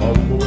all.